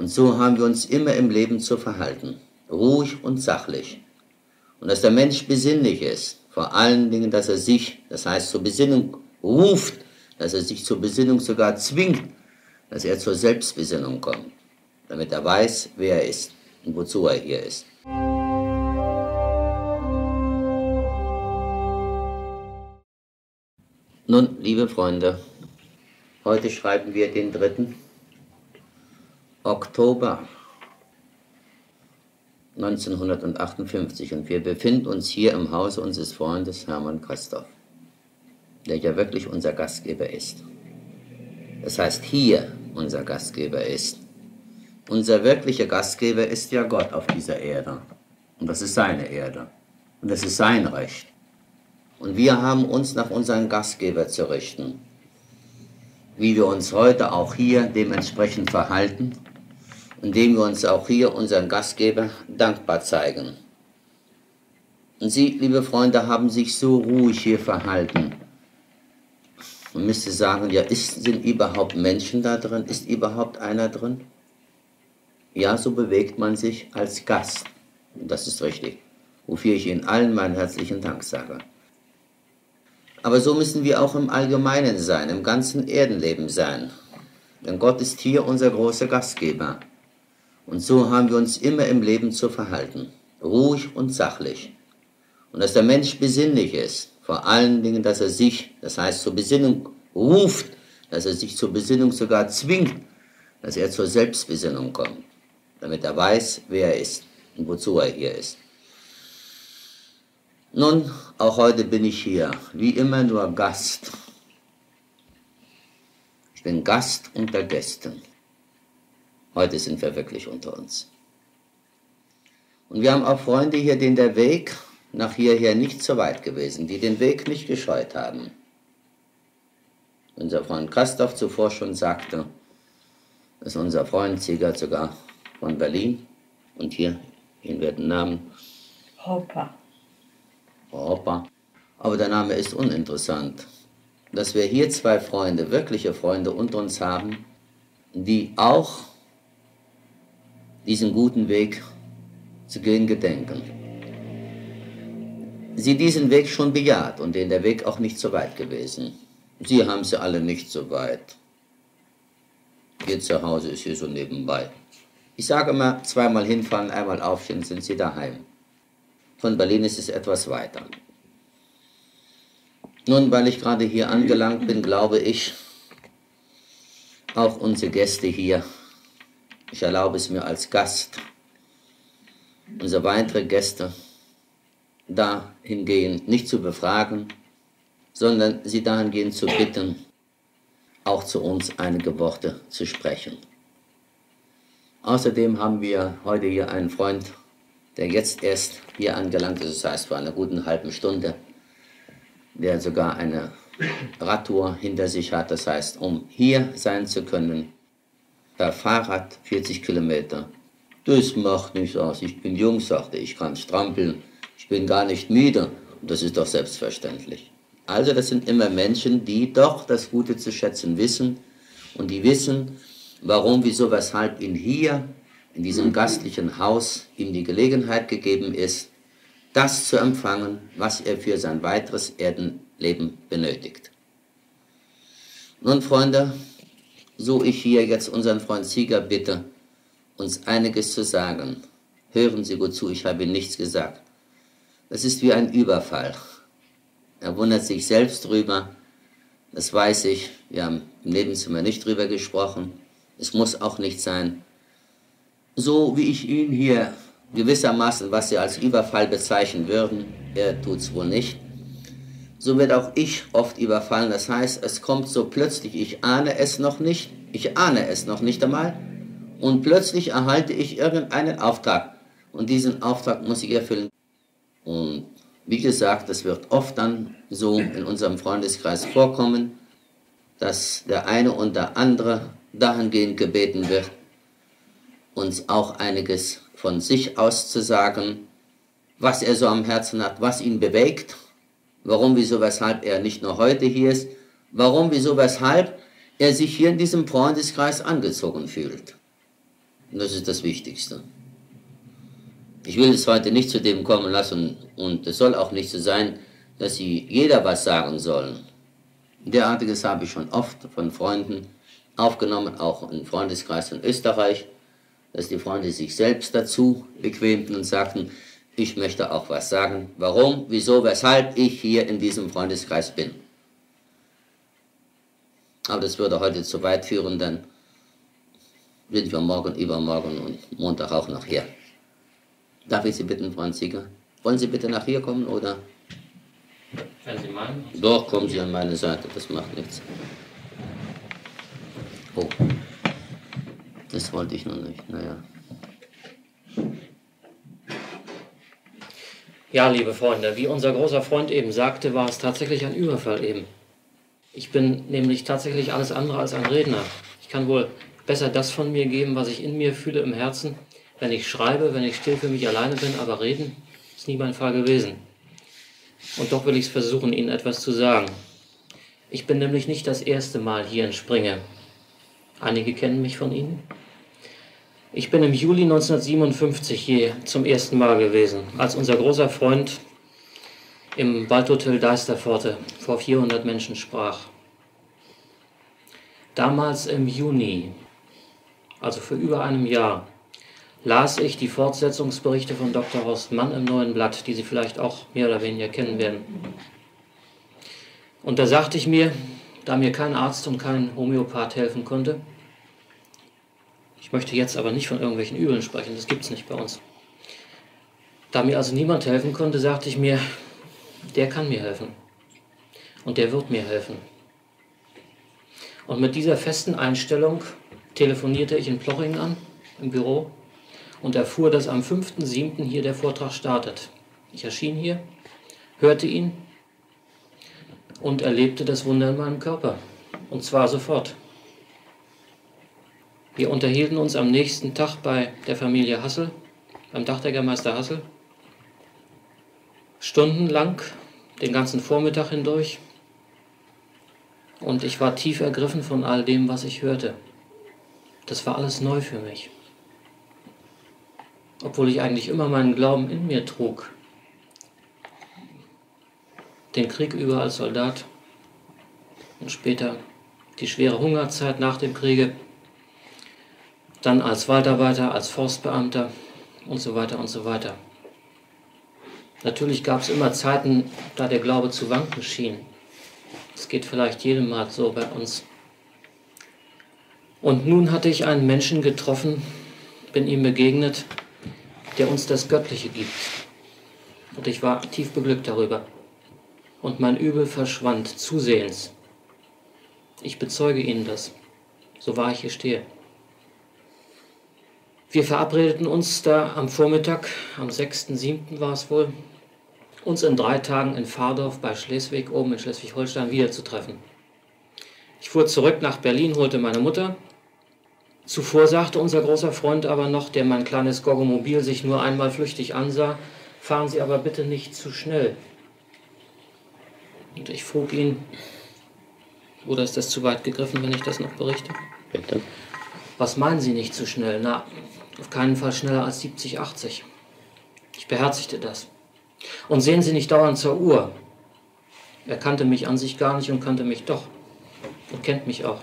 Und so haben wir uns immer im Leben zu verhalten, ruhig und sachlich. Und dass der Mensch besinnlich ist, vor allen Dingen, dass er sich, das heißt zur Besinnung ruft, dass er sich zur Besinnung sogar zwingt, dass er zur Selbstbesinnung kommt, damit er weiß, wer er ist und wozu er hier ist. Nun, liebe Freunde, heute schreiben wir den 3. Oktober 1958 und wir befinden uns hier im Hause unseres Freundes Hermann Christoph, der ja wirklich unser Gastgeber ist. Das heißt, hier unser Gastgeber ist. Unser wirklicher Gastgeber ist ja Gott auf dieser Erde. Und das ist seine Erde. Und das ist sein Recht. Und wir haben uns nach unserem Gastgeber zu richten. Wie wir uns heute auch hier dementsprechend verhalten, indem wir uns auch hier unseren Gastgeber dankbar zeigen. Und Sie, liebe Freunde, haben sich so ruhig hier verhalten. Man müsste sagen, ja, ist, sind überhaupt Menschen da drin? Ist überhaupt einer drin? Ja, so bewegt man sich als Gast. Und das ist richtig. Wofür ich Ihnen allen meinen herzlichen Dank sage. Aber so müssen wir auch im Allgemeinen sein, im ganzen Erdenleben sein. Denn Gott ist hier unser großer Gastgeber. Und so haben wir uns immer im Leben zu verhalten. Ruhig und sachlich. Und dass der Mensch besinnlich ist, vor allen Dingen, dass er sich, das heißt zur Besinnung ruft, dass er sich zur Besinnung sogar zwingt, dass er zur Selbstbesinnung kommt, damit er weiß, wer er ist und wozu er hier ist. Nun, auch heute bin ich hier, wie immer nur Gast. Ich bin Gast unter Gästen. Heute sind wir wirklich unter uns. Und wir haben auch Freunde hier, denen der Weg nach hierher nicht so weit gewesen, die den Weg nicht gescheut haben. Unser Freund Christoph zuvor schon sagte, dass unser Freund Ziegert sogar von Berlin und hier in wird Namen Hopper. Hopper. Aber der Name ist uninteressant. Dass wir hier zwei Freunde, wirkliche Freunde unter uns haben, die auch diesen guten Weg zu gehen gedenken. Sie diesen Weg schon bejaht und den der Weg auch nicht so weit gewesen. Sie haben sie alle nicht so weit. Ihr Zuhause ist hier so nebenbei. Ich sage immer, zweimal hinfahren, einmal aufstehen, sind Sie daheim. Von Berlin ist es etwas weiter. Nun, weil ich gerade hier angelangt bin, glaube ich, auch unsere Gäste hier, ich erlaube es mir als Gast, unsere weitere Gäste dahingehend nicht zu befragen, sondern sie dahingehend zu bitten, auch zu uns einige Worte zu sprechen. Außerdem haben wir heute hier einen Freund, der jetzt erst hier angelangt ist, das heißt vor einer guten halben Stunde, der sogar eine Radtour hinter sich hat, das heißt, um hier sein zu können, per Fahrrad 40 Kilometer. Das macht nichts aus, ich bin jung, sagte ich, kann strampeln, ich bin gar nicht müde und das ist doch selbstverständlich. Also das sind immer Menschen, die doch das Gute zu schätzen wissen und die wissen, warum, wieso, weshalb ihnen hier in diesem gastlichen Haus ihm die Gelegenheit gegeben ist, das zu empfangen, was er für sein weiteres Erdenleben benötigt. Nun, Freunde, so ich hier jetzt unseren Freund Sieger bitte, uns einiges zu sagen. Hören Sie gut zu, ich habe Ihnen nichts gesagt. Das ist wie ein Überfall. Er wundert sich selbst drüber. Das weiß ich. Wir haben im Nebenzimmer nicht drüber gesprochen. Es muss auch nicht sein. So wie ich ihn hier gewissermaßen, was Sie als Überfall bezeichnen würden, er tut es wohl nicht, so wird auch ich oft überfallen. Das heißt, es kommt so plötzlich, ich ahne es noch nicht, ich ahne es noch nicht einmal, und plötzlich erhalte ich irgendeinen Auftrag. Und diesen Auftrag muss ich erfüllen. Und wie gesagt, das wird oft dann so in unserem Freundeskreis vorkommen, dass der eine und der andere dahingehend gebeten wird, uns auch einiges von sich auszusagen, was er so am Herzen hat, was ihn bewegt, warum, wieso, weshalb er nicht nur heute hier ist, warum, wieso, weshalb er sich hier in diesem Freundeskreis angezogen fühlt. Und das ist das Wichtigste. Ich will es heute nicht zu dem kommen lassen und es soll auch nicht so sein, dass sie jeder was sagen sollen. Derartiges habe ich schon oft von Freunden aufgenommen, auch im Freundeskreis in Österreich, dass die Freunde sich selbst dazu bequemten und sagten, ich möchte auch was sagen, warum, wieso, weshalb ich hier in diesem Freundeskreis bin. Aber das würde heute zu weit führen, dann sind wir morgen, übermorgen und Montag auch noch hier. Darf ich Sie bitten, Franz Sieger? Wollen Sie bitte nach hier kommen oder? Wenn Sie meinen. Doch, kommen Sie an meine Seite, das macht nichts. Oh, das wollte ich noch nicht, naja. Ja, liebe Freunde, wie unser großer Freund eben sagte, war es tatsächlich ein Überfall eben. Ich bin nämlich tatsächlich alles andere als ein Redner. Ich kann wohl besser das von mir geben, was ich in mir fühle im Herzen, wenn ich schreibe, wenn ich still für mich alleine bin, aber reden ist nie mein Fall gewesen. Und doch will ich es versuchen, Ihnen etwas zu sagen. Ich bin nämlich nicht das erste Mal hier in Springe. Einige kennen mich von Ihnen. Ich bin im Juli 1957 hier zum ersten Mal gewesen, als unser großer Freund im Waldhotel Deisterpforte vor 400 Menschen sprach. Damals im Juni, also vor über einem Jahr, las ich die Fortsetzungsberichte von Dr. Horst Mann im Neuen Blatt, die Sie vielleicht auch mehr oder weniger kennen werden. Und da sagte ich mir, da mir kein Arzt und kein Homöopath helfen konnte, ich möchte jetzt aber nicht von irgendwelchen Übeln sprechen, das gibt es nicht bei uns. Da mir also niemand helfen konnte, sagte ich mir, der kann mir helfen. Und der wird mir helfen. Und mit dieser festen Einstellung telefonierte ich in Plochingen an, im Büro, und erfuhr, dass am 5.7. hier der Vortrag startet. Ich erschien hier, hörte ihn und erlebte das Wunder in meinem Körper. Und zwar sofort. Wir unterhielten uns am nächsten Tag bei der Familie Hassel, beim Dachdeckermeister Hassel, stundenlang, den ganzen Vormittag hindurch. Und ich war tief ergriffen von all dem, was ich hörte. Das war alles neu für mich. Obwohl ich eigentlich immer meinen Glauben in mir trug. Den Krieg über als Soldat und später die schwere Hungerzeit nach dem Kriege, dann als Waldarbeiter, als Forstbeamter und so weiter und so weiter. Natürlich gab es immer Zeiten, da der Glaube zu wanken schien. Es geht vielleicht jedem Mal so bei uns. Und nun hatte ich einen Menschen getroffen, bin ihm begegnet, der uns das Göttliche gibt. Und ich war tief beglückt darüber. Und mein Übel verschwand zusehends. Ich bezeuge Ihnen das, so wahr ich hier stehe. Wir verabredeten uns da am Vormittag, am 6.7. war es wohl, uns in drei Tagen in Fahrdorf bei Schleswig, oben in Schleswig-Holstein, wiederzutreffen. Ich fuhr zurück nach Berlin, holte meine Mutter. Zuvor sagte unser großer Freund aber noch, der mein kleines Goggomobil sich nur einmal flüchtig ansah, fahren Sie aber bitte nicht zu schnell. Und ich frug ihn, oder ist das zu weit gegriffen, wenn ich das noch berichte? Bitte. Was meinen Sie nicht zu schnell? Na, auf keinen Fall schneller als 70, 80. Ich beherzigte das. Und sehen Sie nicht dauernd zur Uhr. Er kannte mich an sich gar nicht und kannte mich doch. Und kennt mich auch.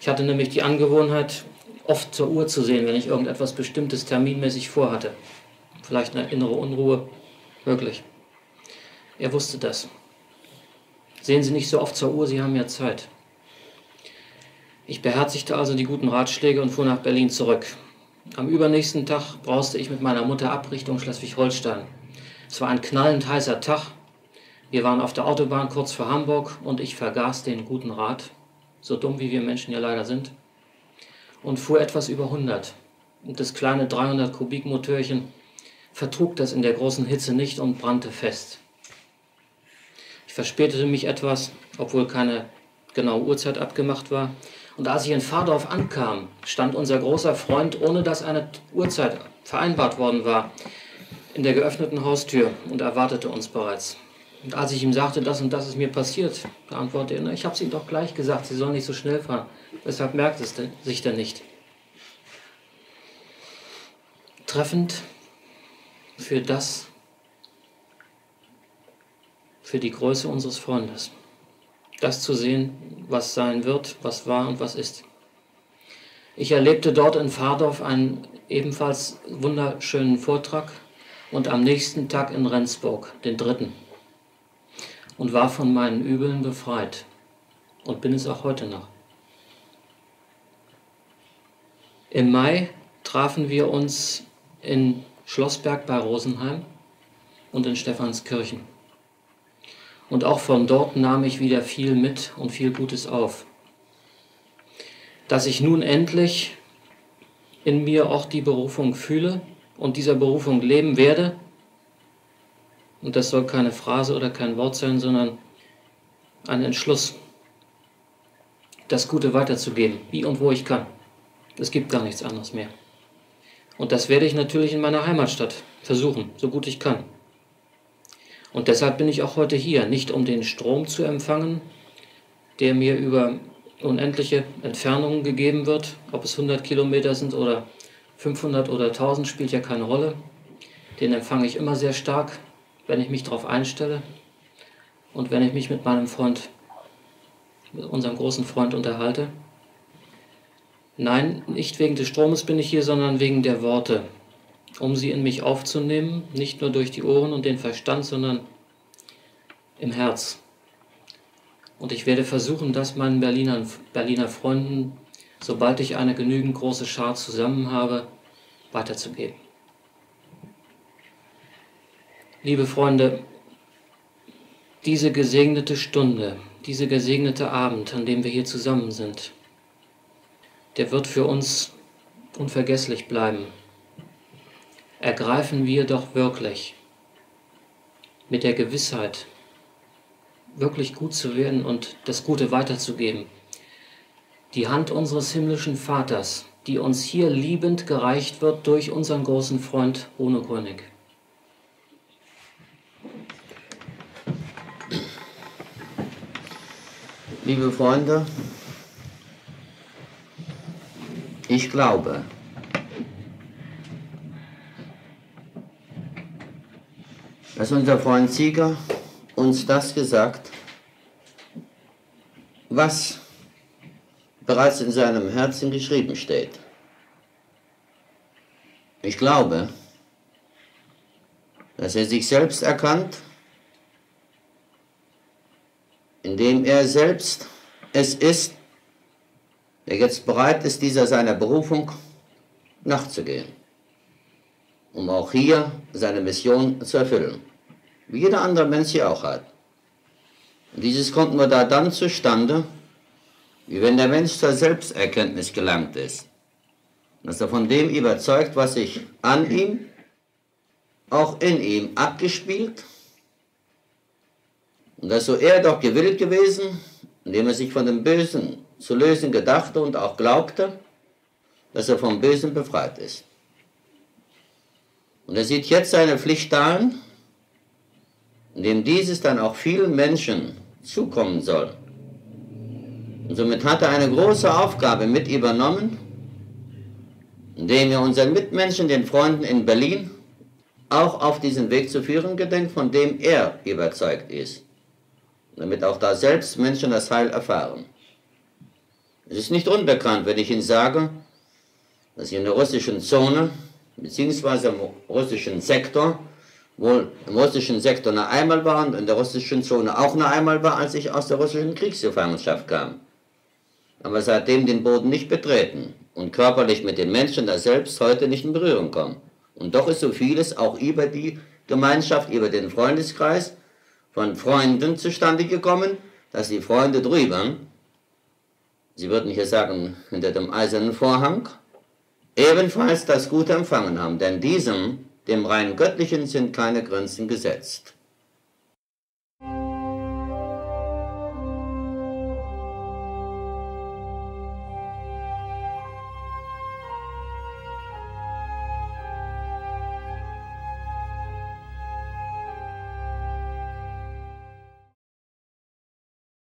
Ich hatte nämlich die Angewohnheit, oft zur Uhr zu sehen, wenn ich irgendetwas Bestimmtes terminmäßig vorhatte. Vielleicht eine innere Unruhe, möglich. Er wusste das. Sehen Sie nicht so oft zur Uhr, Sie haben ja Zeit. Ich beherzigte also die guten Ratschläge und fuhr nach Berlin zurück. Am übernächsten Tag brauste ich mit meiner Mutter ab Richtung Schleswig-Holstein. Es war ein knallend heißer Tag. Wir waren auf der Autobahn kurz vor Hamburg und ich vergaß den guten Rat, so dumm wie wir Menschen ja leider sind, und fuhr etwas über 100. Und das kleine 300 Kubik Motörchen vertrug das in der großen Hitze nicht und brannte fest. Ich verspätete mich etwas, obwohl keine genaue Uhrzeit abgemacht war. Und als ich in Fahrdorf ankam, stand unser großer Freund, ohne dass eine Uhrzeit vereinbart worden war, in der geöffneten Haustür und erwartete uns bereits. Und als ich ihm sagte, das und das ist mir passiert, da antwortete er, ich habe es ihm doch gleich gesagt, Sie sollen nicht so schnell fahren. Weshalb merkt es denn, sich denn nicht? treffend für das, für die Größe unseres Freundes. Das zu sehen, was sein wird, was war und was ist. Ich erlebte dort in Fahrdorf einen ebenfalls wunderschönen Vortrag und am nächsten Tag in Rendsburg, den dritten, und war von meinen Übeln befreit und bin es auch heute noch. Im Mai trafen wir uns in Schlossberg bei Rosenheim und in Stephanskirchen. Und auch von dort nahm ich wieder viel mit und viel Gutes auf. Dass ich nun endlich in mir auch die Berufung fühle und dieser Berufung leben werde, und das soll keine Phrase oder kein Wort sein, sondern ein Entschluss, das Gute weiterzugeben, wie und wo ich kann. Es gibt gar nichts anderes mehr. Und das werde ich natürlich in meiner Heimatstadt versuchen, so gut ich kann. Und deshalb bin ich auch heute hier, nicht um den Strom zu empfangen, der mir über unendliche Entfernungen gegeben wird, ob es 100 Kilometer sind oder 500 oder 1000, spielt ja keine Rolle. Den empfange ich immer sehr stark, wenn ich mich darauf einstelle und wenn ich mich mit meinem Freund, mit unserem großen Freund unterhalte. Nein, nicht wegen des Stromes bin ich hier, sondern wegen der Worte, um sie in mich aufzunehmen, nicht nur durch die Ohren und den Verstand, sondern im Herz. Und ich werde versuchen, das meinen Berliner, Berliner Freunden, sobald ich eine genügend große Schar zusammen habe, weiterzugeben. Liebe Freunde, diese gesegnete Stunde, dieser gesegnete Abend, an dem wir hier zusammen sind, der wird für uns unvergesslich bleiben. Ergreifen wir doch wirklich mit der Gewissheit, wirklich gut zu werden und das Gute weiterzugeben. Die Hand unseres himmlischen Vaters, die uns hier liebend gereicht wird durch unseren großen Freund Bruno König. Liebe Freunde, ich glaube, dass unser Freund Sieger uns das gesagt, was bereits in seinem Herzen geschrieben steht. Ich glaube, dass er sich selbst erkannt, indem er selbst es ist, der jetzt bereit ist, dieser seiner Berufung nachzugehen, um auch hier seine Mission zu erfüllen, wie jeder andere Mensch hier auch hat. Und dieses kommt nur da dann zustande, wie wenn der Mensch zur Selbsterkenntnis gelangt ist, dass er von dem überzeugt, was sich an ihm, auch in ihm abgespielt, und dass so er doch gewillt gewesen, indem er sich von dem Bösen zu lösen gedachte und auch glaubte, dass er vom Bösen befreit ist. Und er sieht jetzt seine Pflicht darin, indem dieses dann auch vielen Menschen zukommen soll. Und somit hat er eine große Aufgabe mit übernommen, indem er unseren Mitmenschen, den Freunden in Berlin, auch auf diesen Weg zu führen gedenkt, von dem er überzeugt ist, damit auch da selbst Menschen das Heil erfahren. Es ist nicht unbekannt, wenn ich Ihnen sage, dass in der russischen Zone, beziehungsweise im russischen Sektor, wohl im russischen Sektor nur einmal war und in der russischen Zone auch nur einmal war, als ich aus der russischen Kriegsgefangenschaft kam. Aber seitdem den Boden nicht betreten und körperlich mit den Menschen da selbst heute nicht in Berührung kommen. Und doch ist so vieles auch über die Gemeinschaft, über den Freundeskreis von Freunden zustande gekommen, dass die Freunde drüber Sie würden hier sagen, hinter dem eisernen Vorhang, ebenfalls das Gute empfangen haben, denn diesem, dem rein Göttlichen, sind keine Grenzen gesetzt.